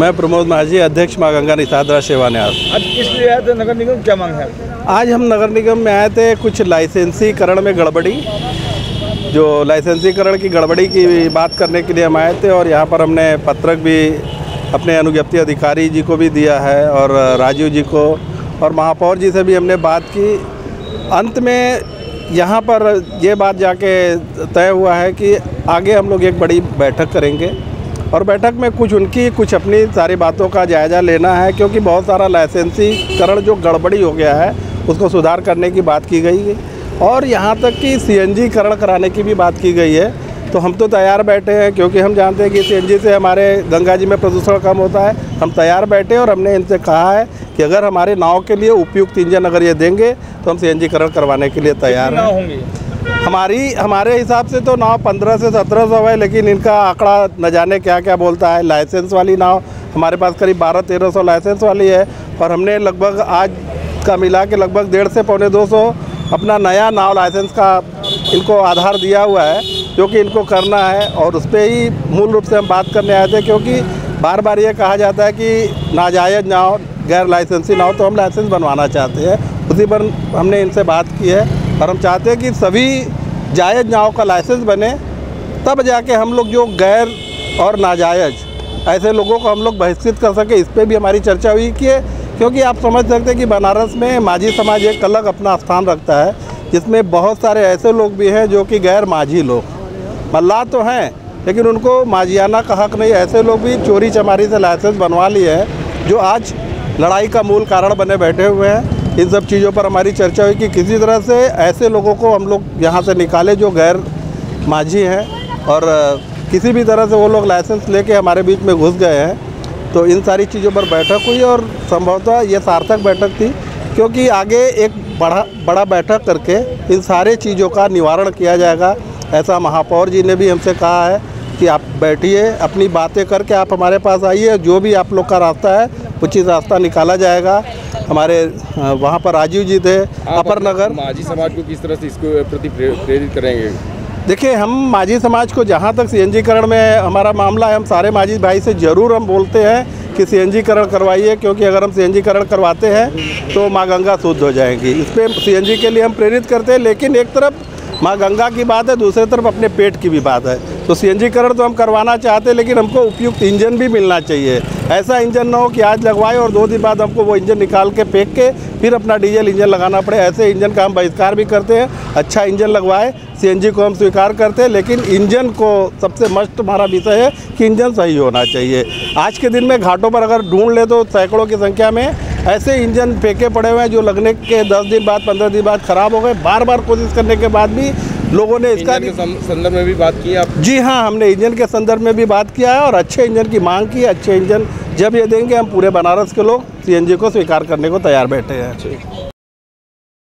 मैं प्रमोद माझी अध्यक्ष माँ गंगा निषादरा सेवा न्यास आज किस लिए आए थे? नगर निगम क्या मांग है आज हम नगर निगम में आए थे कुछ लाइसेंसीकरण में गड़बड़ी। जो लाइसेंसीकरण की गड़बड़ी की बात करने के लिए हम आए थे और यहाँ पर हमने पत्रक भी अपने अनुज्ञप्ति अधिकारी जी को भी दिया है और राजीव जी को और महापौर जी से भी हमने बात की। अंत में यहाँ पर ये बात जाके तय हुआ है कि आगे हम लोग एक बड़ी बैठक करेंगे। और बैठक में कुछ उनकी, कुछ अपनी सारी बातों का जायज़ा लेना है, क्योंकि बहुत सारा लाइसेंसीकरण जो गड़बड़ी हो गया है, उसको सुधार करने की बात की गई है। और यहाँ तक कि सी करण कराने की भी बात की गई है तो हम तो तैयार बैठे हैं, क्योंकि हम जानते हैं कि सीएनजी से हमारे गंगा जी में प्रदूषण कम होता है। हम तैयार बैठे और हमने इनसे कहा है कि अगर हमारे नाव के लिए उपयुक्त इंजन अगर ये देंगे तो हम सी करण करवाने के लिए तैयार हैं। हमारी, हमारे हिसाब से तो नाव पंद्रह से सत्रह सौ है, लेकिन इनका आंकड़ा न जाने क्या क्या बोलता है। लाइसेंस वाली नाव, हमारे पास करीब बारह तेरह सौ लाइसेंस वाली है, और हमने लगभग आज का मिला के लगभग डेढ़ से पौने दो सौ अपना नया नाव लाइसेंस का इनको आधार दिया हुआ है, जो कि इनको करना है, और उस पर ही मूल रूप से हम बात करने आए थे, क्योंकि बार बार ये कहा जाता है कि नाजायज़ नाव, गैर लाइसेंसी नाव तो हम लाइसेंस बनवाना चाहते हैं, उसी पर हमने इनसे बात की है। और हम चाहते हैं कि सभी जायज़ नाव का लाइसेंस बने, तब जाके हम लोग जो गैर और नाजायज़, ऐसे लोगों को हम लोग बहिष्कृत कर सके, इस पर भी हमारी चर्चा हुई कि क्योंकि आप समझ सकते हैं कि बनारस में माझी समाज एक अलग अपना स्थान रखता है, जिसमें बहुत सारे ऐसे लोग भी हैं जो कि गैर माझी लोग। मल्लाह तो हैं, लेकिन उनको माझियाना का हक नहीं, ऐसे लोग भी चोरी चमारी से लाइसेंस बनवा लिए हैं, जो आज लड़ाई का मूल कारण बने बैठे हुए हैं। इन सब चीज़ों पर हमारी चर्चा हुई कि किसी तरह से ऐसे लोगों को हम लोग यहाँ से निकालें जो गैर माझी हैं और किसी भी तरह से वो लोग लाइसेंस लेके हमारे बीच में घुस गए हैं। तो इन सारी चीज़ों पर बैठक हुई और संभवतः ये सार्थक बैठक थी क्योंकि आगे एक बड़ा बड़ा बैठक करके इन सारे चीज़ों का निवारण किया जाएगा। ऐसा महापौर जी ने भी हमसे कहा है कि आप बैठिए, अपनी बातें करके आप हमारे पास आइए, जो भी आप लोग का रास्ता है उचित रास्ता निकाला जाएगा। हमारे वहाँ पर राजीव जी थे अपर नगर। माझी समाज को किस तरह से इसको प्रति प्रेरित करेंगे? देखिए हम माझी समाज को जहाँ तक सी करण में हमारा मामला है हम सारे माझी भाई से ज़रूर हम बोलते हैं कि सी करण करवाइए क्योंकि अगर हम सी करण करवाते हैं तो माँ गंगा शुद्ध हो जाएँगी। इस पर सी के लिए हम प्रेरित करते हैं लेकिन एक तरफ़ माँ गंगा की बात है, दूसरी तरफ़ अपने पेट की भी बात है। तो सी करण तो हम करवाना चाहते हैं, लेकिन हमको उपयुक्त इंजन भी मिलना चाहिए। ऐसा इंजन ना हो कि आज लगवाए और दो दिन बाद हमको वो इंजन निकाल के फेंक के फिर अपना डीजल इंजन लगाना पड़े। ऐसे इंजन का हम बहिष्कार भी करते हैं अच्छा इंजन लगवाए, सीएनजी को हम स्वीकार करते हैं, लेकिन इंजन को सबसे मस्ट हमारा विषय है कि इंजन सही होना चाहिए। आज के दिन में घाटों पर अगर ढूंढ ले तो सैकड़ों की संख्या में ऐसे इंजन फेंके पड़े हुए हैं जो लगने के दस दिन बाद पंद्रह दिन बाद ख़राब हो गए। बार बार कोशिश करने के बाद भी लोगों ने इसका संदर्भ में भी बात की आप? जी हाँ हमने इंजन के संदर्भ में भी बात किया है और अच्छे इंजन की मांग की अच्छे इंजन जब ये देंगे हम पूरे बनारस के लोग सीएनजी को स्वीकार करने को तैयार बैठे हैं।